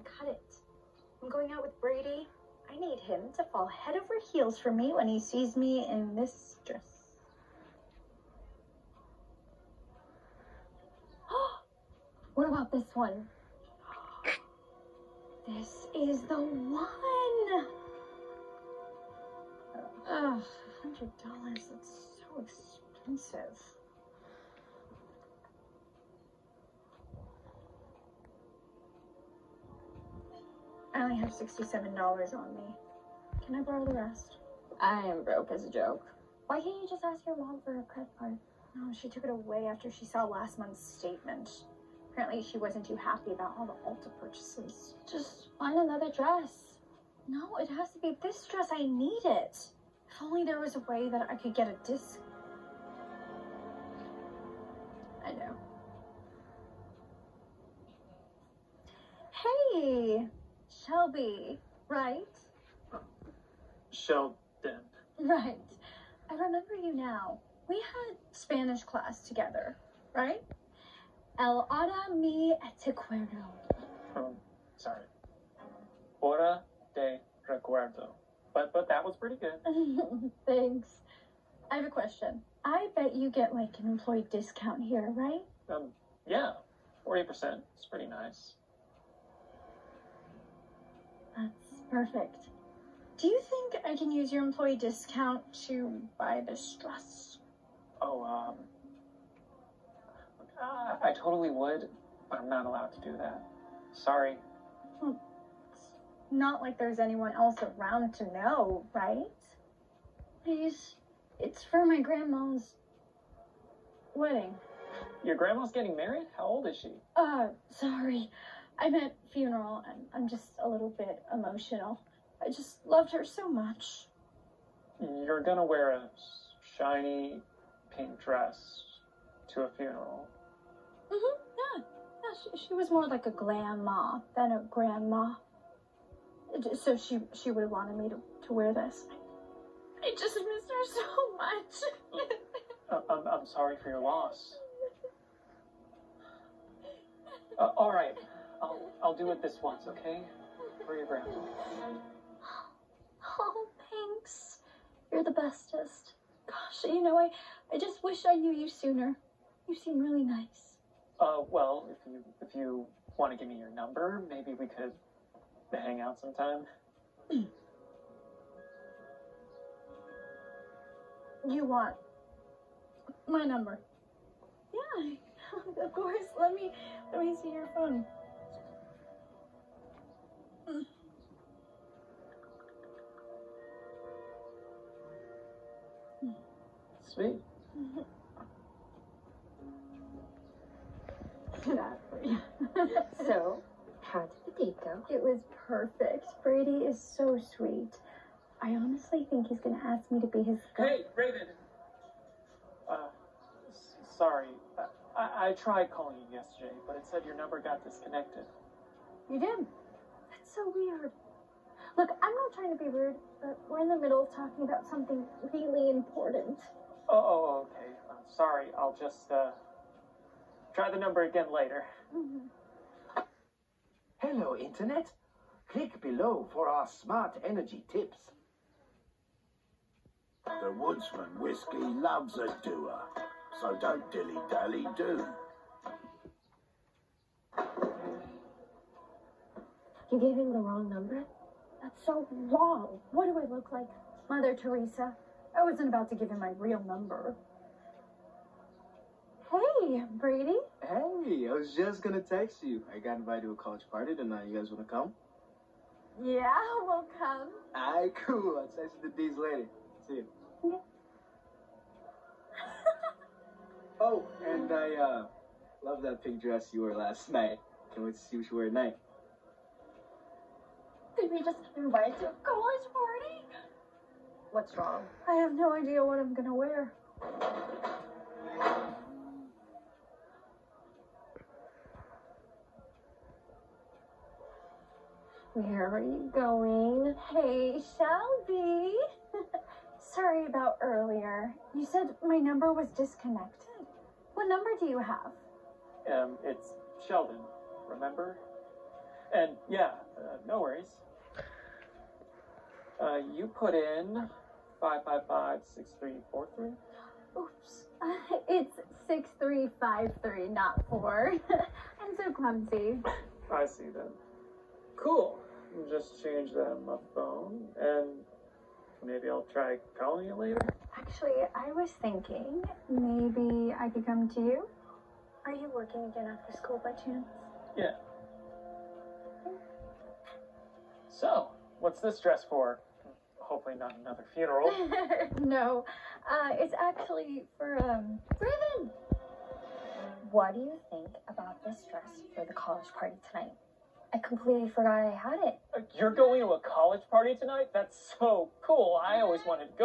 cut it. I'm going out with Brady. I need him to fall head over heels for me when he sees me in this dress. what about this one? This is the one. Ugh, hundred dollars. That's so expensive. I only have sixty-seven dollars on me. Can I borrow the rest? I am broke as a joke. Why can't you just ask your mom for a credit card? No, she took it away after she saw last month's statement. Apparently, she wasn't too happy about all the Ulta purchases. Just find another dress. No, it has to be this dress. I need it. If only there was a way that I could get a disc. I know. Hey, Shelby, right? Sheldon. Right. I remember you now. We had Spanish class together, right? El hora mi recuerdo. Um, sorry. Hora de recuerdo. But but that was pretty good. Thanks. I have a question. I bet you get like an employee discount here, right? Um, yeah, forty percent. It's pretty nice. That's perfect. Do you think I can use your employee discount to buy this dress? Oh, um, uh, I totally would, but I'm not allowed to do that. Sorry. It's not like there's anyone else around to know, right? Please, it's for my grandma's wedding. Your grandma's getting married? How old is she? Uh, sorry. I meant funeral, and I'm just a little bit emotional. I just loved her so much. You're gonna wear a shiny pink dress to a funeral. Mm-hmm. Yeah. Yeah, she, she was more like a grandma than a grandma. So she she would have wanted me to, to wear this. I just miss her so much. Uh, I'm, I'm sorry for your loss. Uh, all right, I'll I'll do it this once, okay? For your grandma. oh, thanks. You're the bestest. Gosh, you know, I, I just wish I knew you sooner. You seem really nice. Uh, well, if you if you want to give me your number, maybe we could hang out sometime. You want my number? Yeah, of course. Let me let me see your phone. Sweet. That. So, how did the date go? It was perfect. Brady is so sweet. I honestly think he's gonna ask me to be his girl. Hey, Raven. Uh, s- sorry. I, I I tried calling you yesterday, but it said your number got disconnected. You did. That's so weird. Look, I'm not trying to be rude, but we're in the middle of talking about something really important. Oh, oh okay. Uh, sorry. I'll just uh try the number again later. Hello, Internet. Click below for our smart energy tips. The woodsman whiskey loves a doer, so don't dilly dally do. You gave him the wrong number? That's so wrong. What do I look like? Mother Teresa. I wasn't about to give him my real number. Hey, Brady. Hey, I was just gonna text you. I got invited to a college party tonight. You guys wanna come? Yeah, we'll come. Alright, cool. I'll text you the days later. See you. Yeah. Oh, and I uh love that pink dress you wore last night. Can't wait to see what you wear tonight. Did we just get invited to a college party? What's wrong? I have no idea what I'm gonna wear. Where are you going? Hey, Shelby. Sorry about earlier. You said my number was disconnected. What number do you have? Um, it's Sheldon. Remember? And yeah, uh, no worries. Uh, you put in five five five six three four three. Oops. It's 6353, not 4. I'm so clumsy. I see then. Cool. Just change that on my phone, and maybe I'll try calling you later. Actually, I was thinking maybe I could come to you. Are you working again after school by chance? Yeah. So, what's this dress for? Hopefully not another funeral. no, uh, it's actually for, um, Riven. What do you think about this dress for the college party tonight? I completely forgot I had it. You're going to a college party tonight? That's so cool. I always wanted to go.